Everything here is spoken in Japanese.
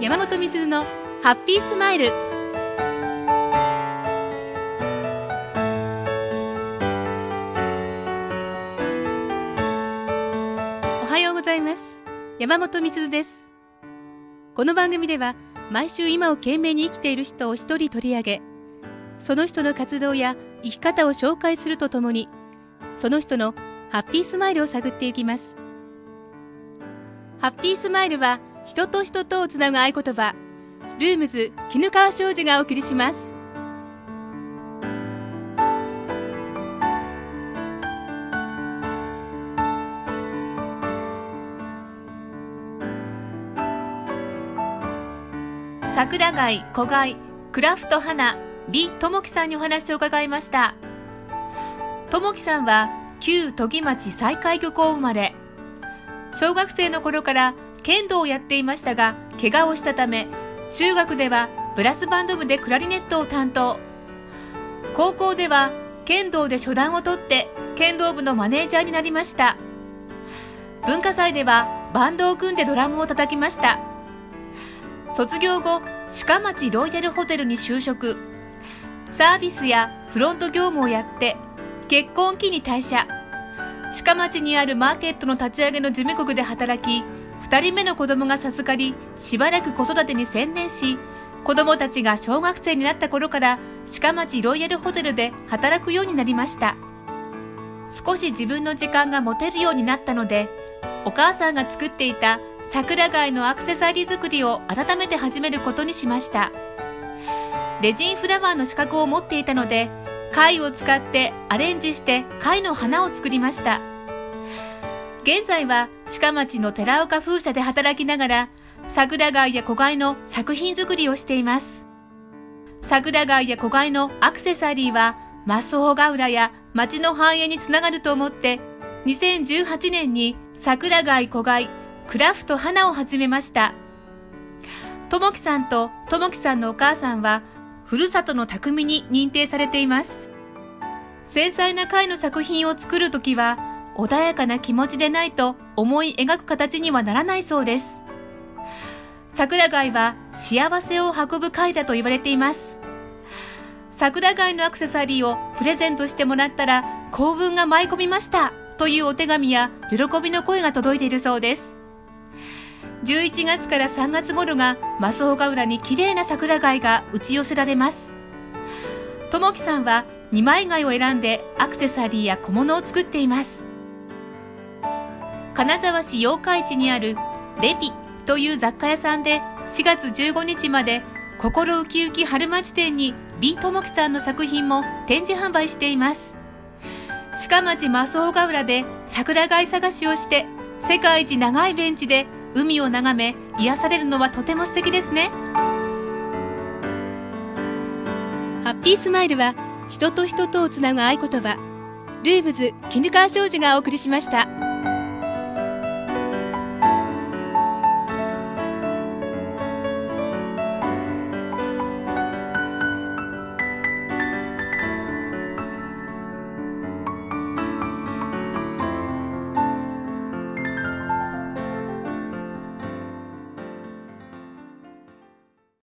山本美鈴のハッピースマイル。おはようございます。山本美鈴です。この番組では毎週今を懸命に生きている人を一人取り上げその人の活動や生き方を紹介するとともにその人のハッピースマイルを探っていきます。ハッピースマイルは人と人とをつなぐ合言葉ルームズ絹川商事がお送りします。桜貝小貝クラフト花美智樹さんにお話を伺いました。智樹さんは旧都木町西海漁港生まれ小学生の頃から剣道をやっていましたが怪我をしたため中学ではブラスバンド部でクラリネットを担当。高校では剣道で初段を取って剣道部のマネージャーになりました。文化祭ではバンドを組んでドラムを叩きました。卒業後鹿町ロイヤルホテルに就職。サービスやフロント業務をやって結婚期に退社。鹿町にあるマーケットの立ち上げの事務局で働き2人目の子供が授かりしばらく子育てに専念し子供たちが小学生になった頃から鹿町ロイヤルホテルで働くようになりました。少し自分の時間が持てるようになったのでお母さんが作っていた桜貝のアクセサリー作りを改めて始めることにしました。レジンフラワーの資格を持っていたので貝を使ってアレンジして貝の花を作りました。現在は鹿町の寺岡風車で働きながら桜貝や小貝の作品作りをしています。桜貝や小貝のアクセサリーはマスオガ浦や町の繁栄につながると思って2018年に桜貝小貝クラフト花を始めました。ともきさんとともきさんのお母さんはふるさとの匠に認定されています。繊細な貝の作品を作るときは穏やかな気持ちでないと思い描く形にはならないそうです。桜貝は幸せを運ぶ貝だと言われています。桜貝のアクセサリーをプレゼントしてもらったら幸運が舞い込みました。というお手紙や喜びの声が届いているそうです。11月から3月頃が増岡浦に綺麗な桜貝が打ち寄せられます。ともきさんは2枚貝を選んでアクセサリーや小物を作っています。金沢市八日市にあるレピという雑貨屋さんで4月15日まで心ウキウキ春町店に B ともきさんの作品も展示販売しています。鹿町増岡浦で桜貝探しをして世界一長いベンチで海を眺め癒されるのはとても素敵ですね。ハッピースマイルは人と人とをつなぐ合言葉。ルームズ絹川商事がお送りしました。